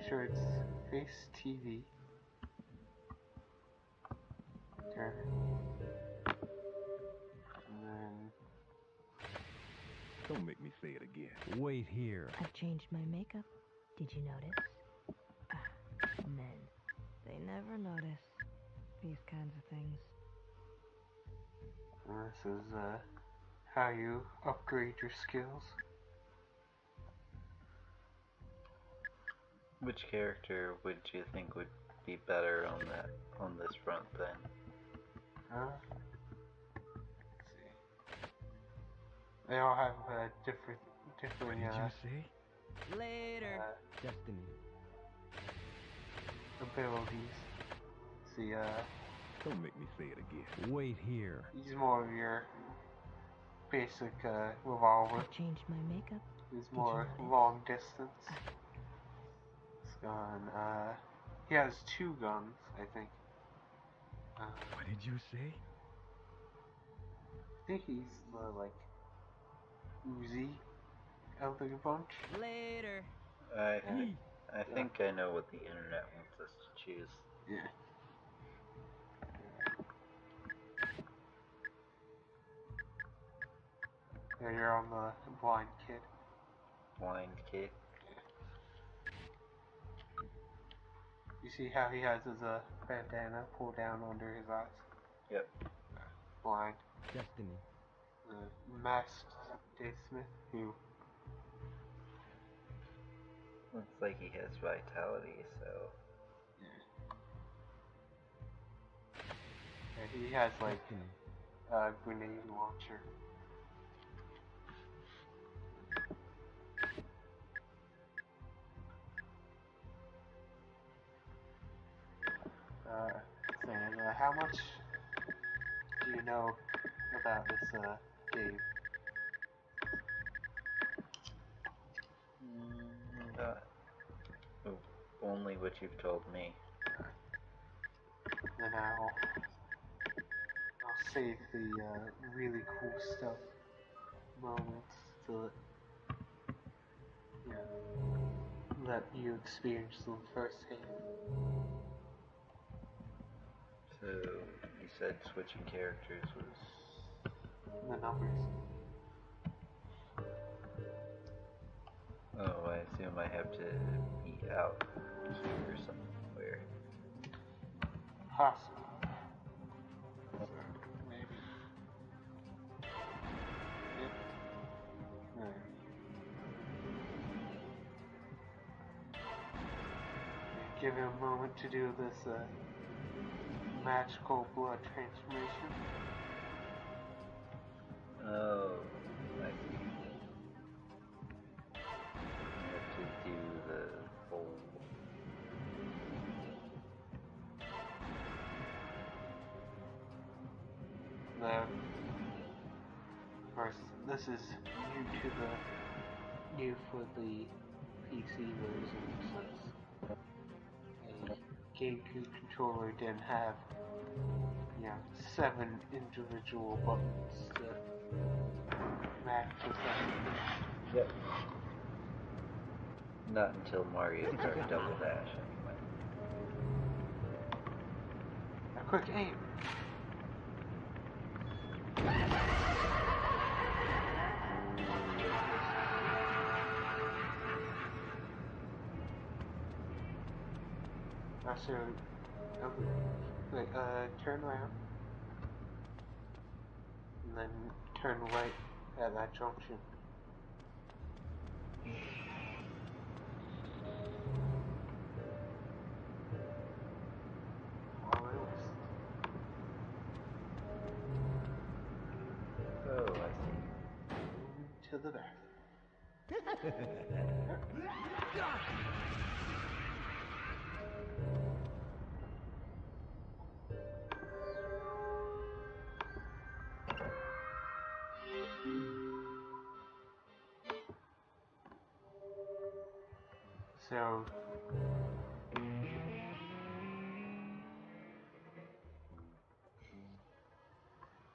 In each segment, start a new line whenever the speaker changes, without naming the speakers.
Make sure it's Face TV. Turn. And then
Don't make me say it again.
Wait here.
I've changed my makeup. Did you notice? Ah, men. They never notice these kinds of things.
and this is uh, how you upgrade your skills.
Which character would you think would be better on that on this front then?
Huh? Let's see. They all have uh, different,
What
different
did
uh,
you say?
Later.
uh,
Destiny.
abilities. See, uh,
Don't make me say it again.
Wait here.
he's more of your basic uh, revolver.
I've changed my makeup.
He's more long distance. This gun, uh, he has two guns, I think. Uh,
What did you say?
I think he's the like Uzi of the bunch.
Later.
I
Hey,
I think I know what the internet wants us to choose.
Yeah. Yeah, you're on the blind kid.
Blind kid.
You see how he has his uh, bandana pulled down under his eyes?
Yep.
Blind.
Destiny.
Uh, masked Dave Smith, who
Looks like he has vitality, so
yeah, he has like
Destiny.
a grenade launcher. Uh, saying, uh, how much do you know about this, uh, Dave?
mm, oh, only what you've told me.
Then I'll, I'll save the, uh, really cool stuff moments to, you know, let you experience them firsthand.
So you said switching characters was
The numbers.
Oh, I assume I have to be out here somewhere.
Possible. Maybe. Yep. Give him a moment to do this uh, magical blood transmission.
Oh, I see. Have to do the whole.
The first, this is new to the new for the PC version since a GameCube controller didn't have seven individual buttons to match with everything.
Yep. Not until Mario Kart Double Dash, anyway.
A quick aim. So, um, wait, uh, turn around. And then turn right at that junction. So,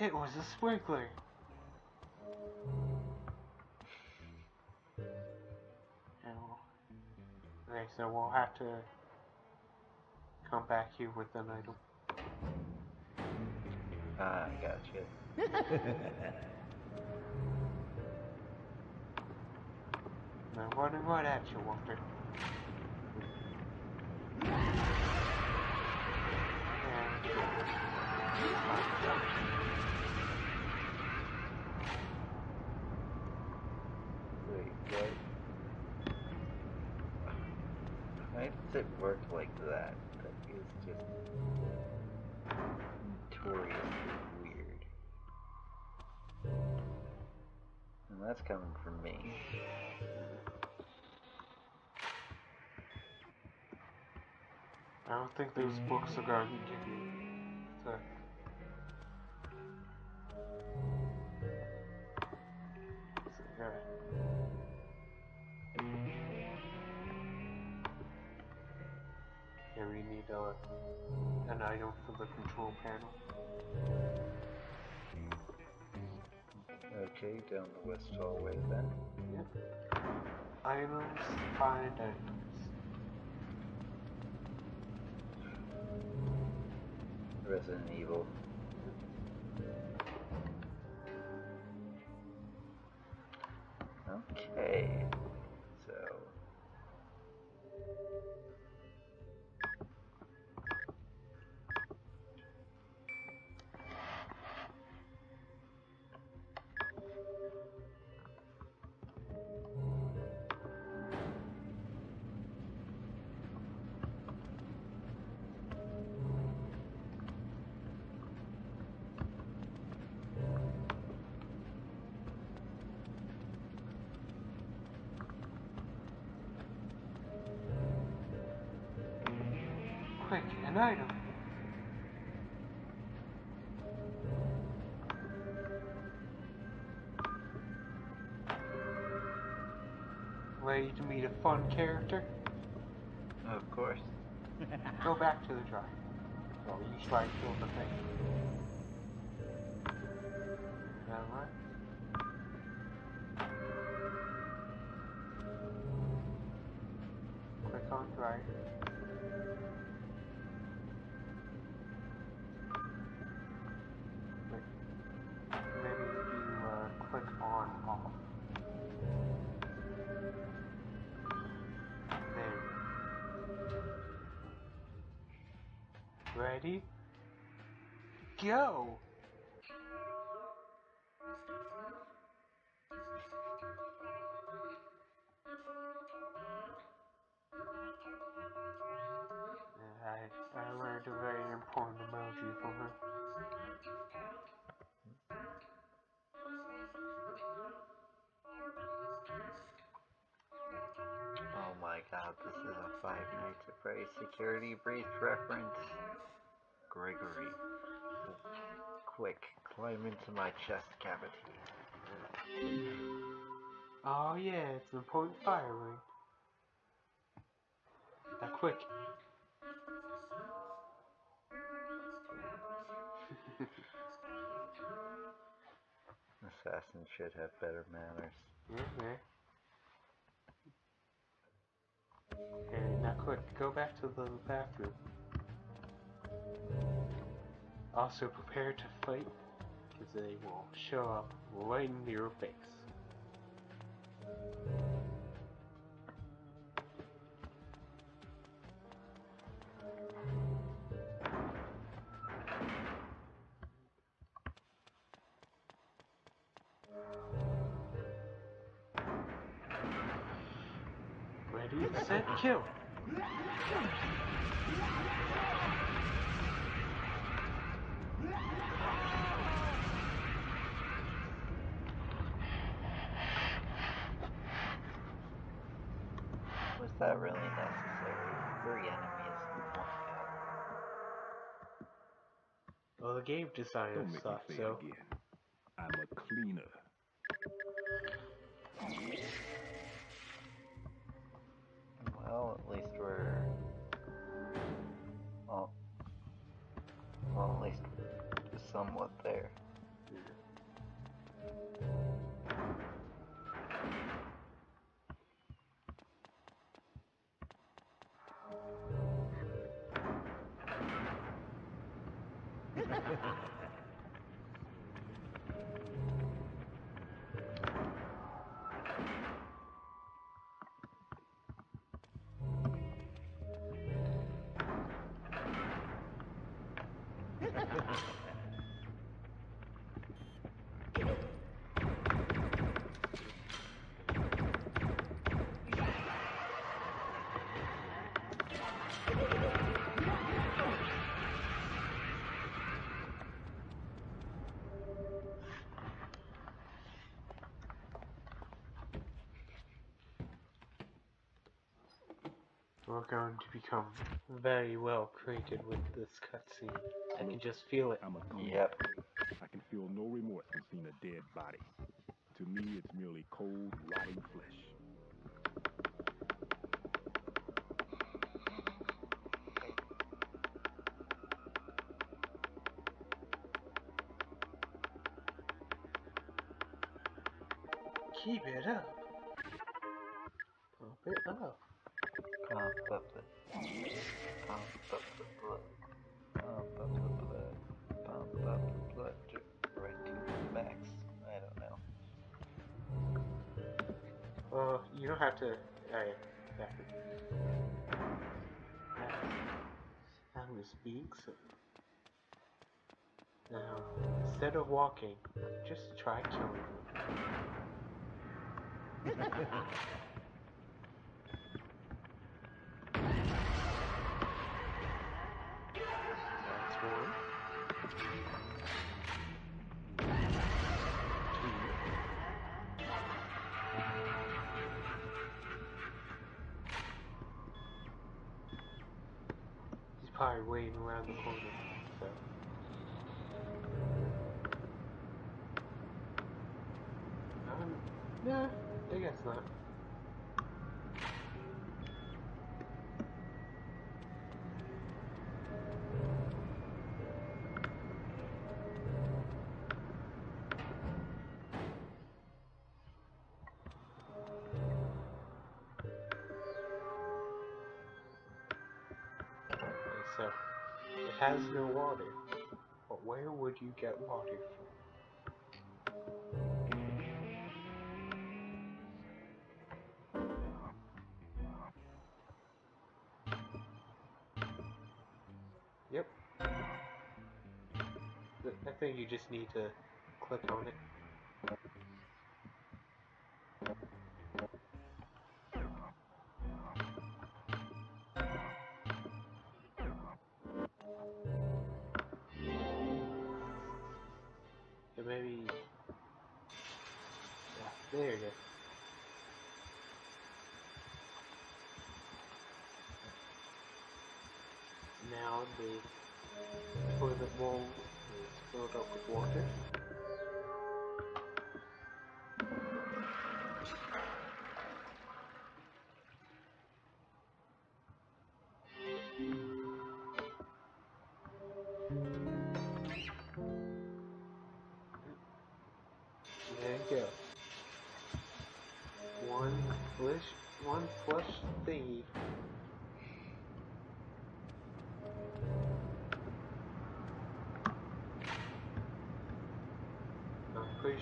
it was a sprinkler. And Okay, so we'll have to come back here with an item.
Ah, I gotcha.
They're running right at you, Walter.
Wait, what? Why does it work like that? That is just notoriously weird. And that's coming from me.
I don't think those books are going to give you yeah. Yeah, we need uh, an item for the control panel.
Okay, down the west hallway then.
Yep. Items, find items.
Resident Evil. Okay,
an item. Ready to meet a fun character?
of course.
Go back to the drive. Well, you try to kill the thing. Ready? Go! I, I learned a very important emoji from her.
Oh my god, this is a Five Nights at Freddy's security breach reference. Gregory. Quick, climb into my chest cavity.
Oh yeah, it's an important fire ring. Now quick.
Assassins should have better manners.
Okay. Okay, now quick, go back to the bathroom. Also prepare to fight, because they will show up right in your face. Ready, set, kill! The game designer
Don't make me
thought so.
again. I'm a cleaner.
Well, at least we're.
Going to become very well acquainted with this cutscene. I can just feel it.
I'm a cleaner.
Yep.
I can feel no remorse when seeing a dead body. To me, it's merely cold, rotting flesh.
Keep it up. Pump it up. Well, you don't have to. That's how he speaks. Now, instead of walking, just try killing them. Probably waiting around the corner. Has no water. But where would you get water from? Yep. I think you just need to click on it.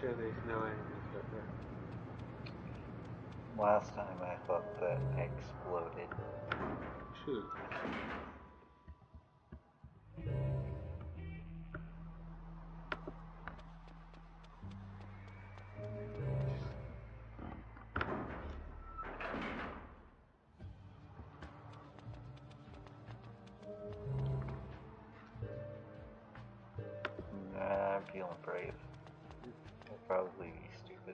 Sure there's no enemies up there.
Last time I thought that exploded.
Shoot.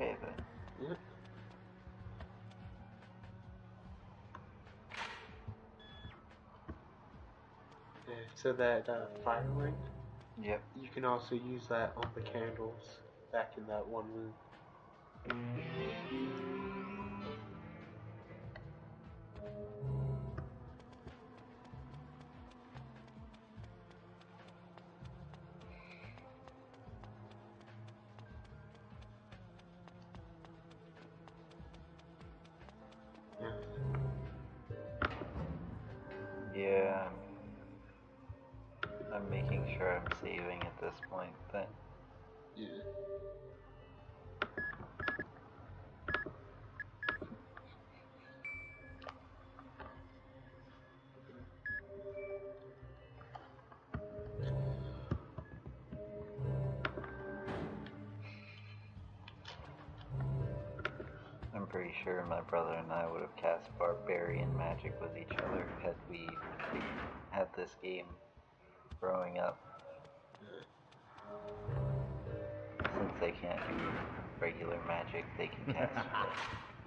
Okay then.
Yep. Yeah, so that uh, fire ring,
Yep.
you can also use that on the candles back in that one room.
This point then.
Yeah.
I'm pretty sure my brother and I would have cast barbarian magic with each other had we had this game growing up. Since they can't do regular magic, they can cast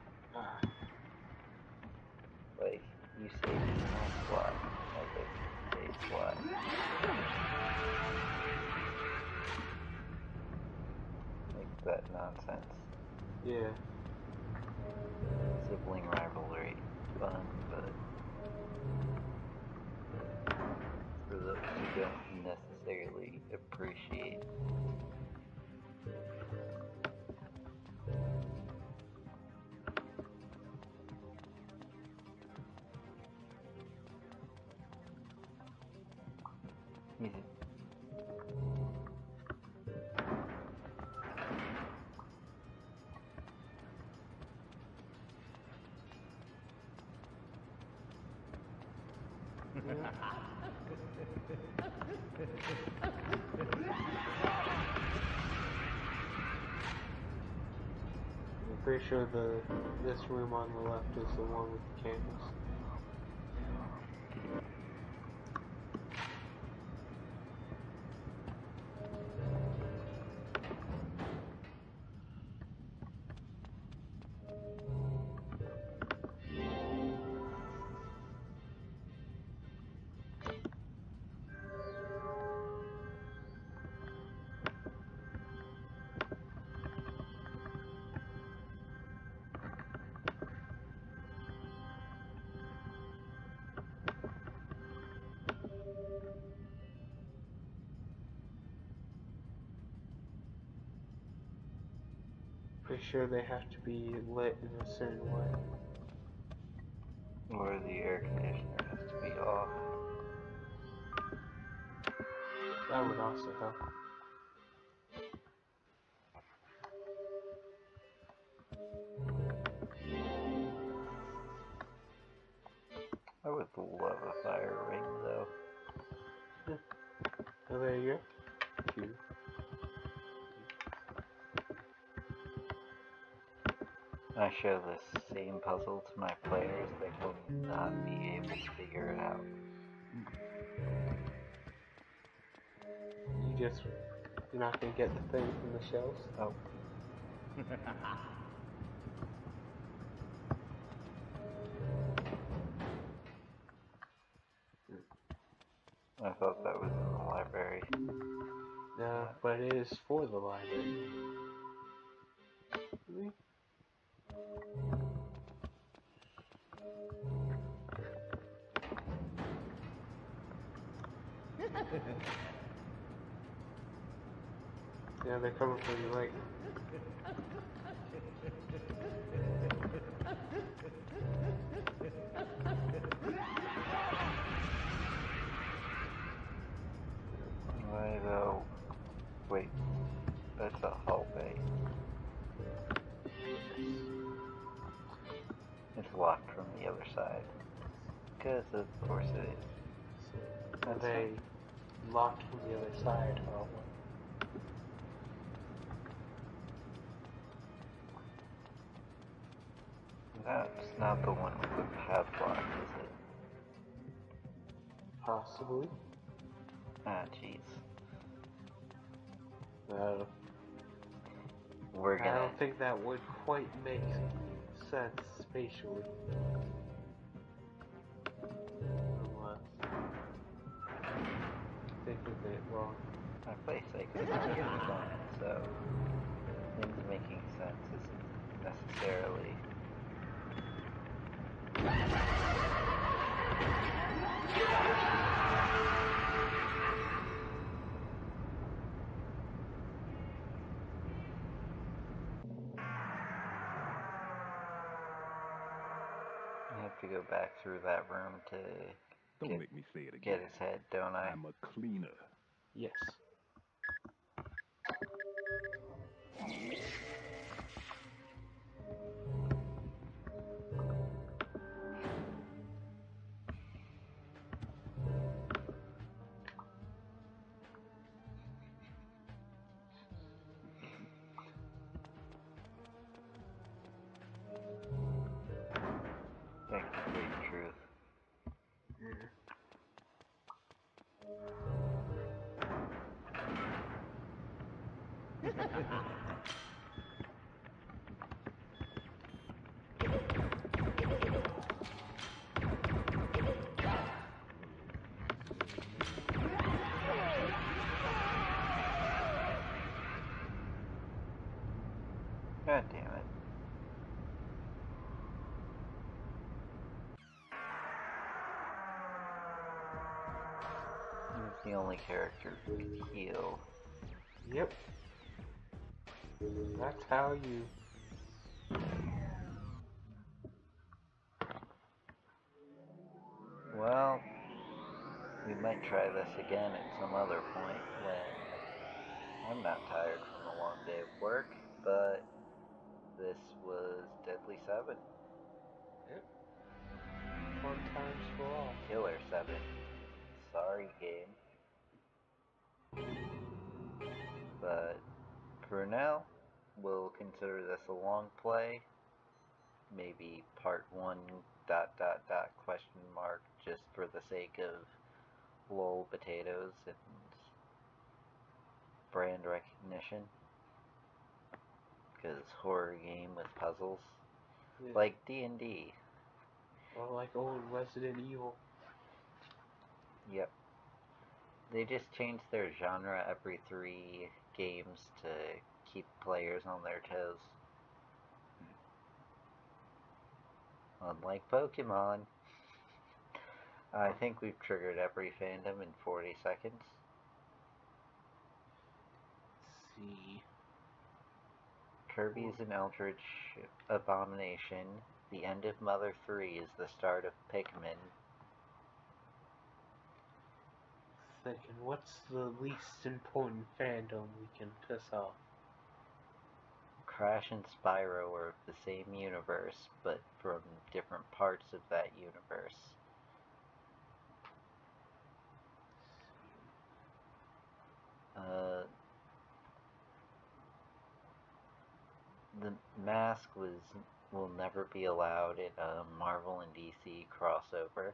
pretty sure the this room on the left is the one with the candles. Sure they have to be lit in a certain way.
Or the air conditioner has to be off.
That would also help.
show the same puzzle to my players, they will not be able to figure it out.
You just, you're not gonna get the thing from the shelves?
Oh. I thought that was in the library.
No, but it is for the library. Yeah, they're coming for you right
Why though? Wait, side. Because of course it is.
Are they locked from the other side? Oh,
That's not the one with the padlock, is it?
possibly.
Ah, jeez.
Uh,
We're
I
gonna.
don't think that would quite make sense spatially. Of it wrong.
I play Psycho on it, so things making sense isn't necessarily. I have to go back through that room to
Don't
Get-
make me say it again.
get his head, don't I?
I'm a cleaner.
Yes.
The only character who can heal.
Yep. That's how you.
Well, we might try this again at some other point when I'm not tired from a long day of work, but this was Deadly Seven.
Yep. One times for all.
Killer 7. Sorry, game. But for now, we'll consider this a long play. Maybe part 1 dot dot dot question mark just for the sake of lol potatoes and brand recognition. Because horror game with puzzles.
Yeah.
Like D&D.
or like old Resident Evil.
Yep. They just change their genre every three games to keep players on their toes. Unlike Pokemon. I think we've triggered every fandom in 40 seconds.
see.
Kirby's an Eldritch abomination. The end of Mother 3 is the start of Pikmin.
Thinking, what's the least important fandom we can piss off?
Crash and Spyro are of the same universe, but from different parts of that universe. Uh, the mask was will never be allowed in a Marvel and DC crossover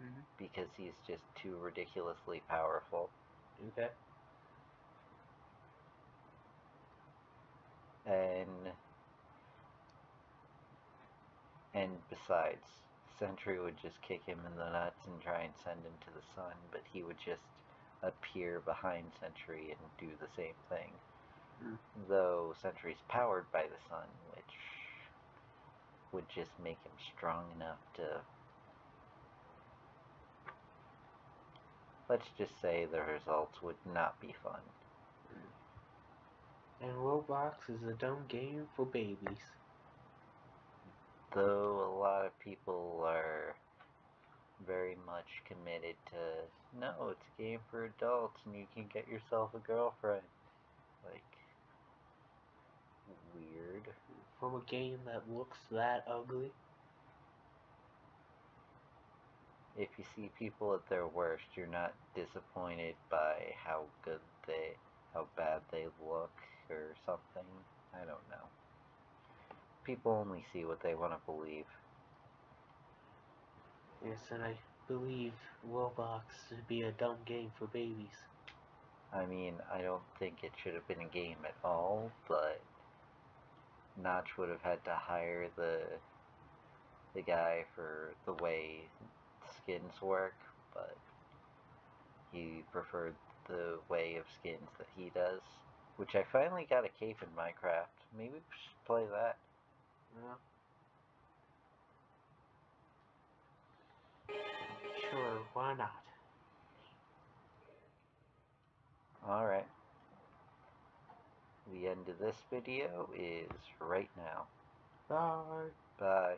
Mhm.
because he's just too ridiculously powerful.
Okay.
and and besides, Sentry would just kick him in the nuts and try and send him to the sun, but he would just appear behind Sentry and do the same thing.
Hmm.
Though Sentry's powered by the sun, which would just make him strong enough to. Let's just say the results would not be fun.
And Roblox is a dumb game for babies.
Though a lot of people are very much committed to no, it's a game for adults and you can get yourself a girlfriend. Like weird.
From a game that looks that ugly.
If you see people at their worst, you're not disappointed by how good they how bad they look or something. I don't know. People only see what they want to believe.
Yes, and I believe Roblox to be a dumb game for babies.
I mean, I don't think it should have been a game at all, but Notch would have had to hire the the guy for the way skins work, but he preferred the way of skins that he does. Which I finally got a cape in Minecraft. Maybe we should play that.
Yeah. Sure, why not?
Alright. The end of this video is right now.
Bye.
Bye.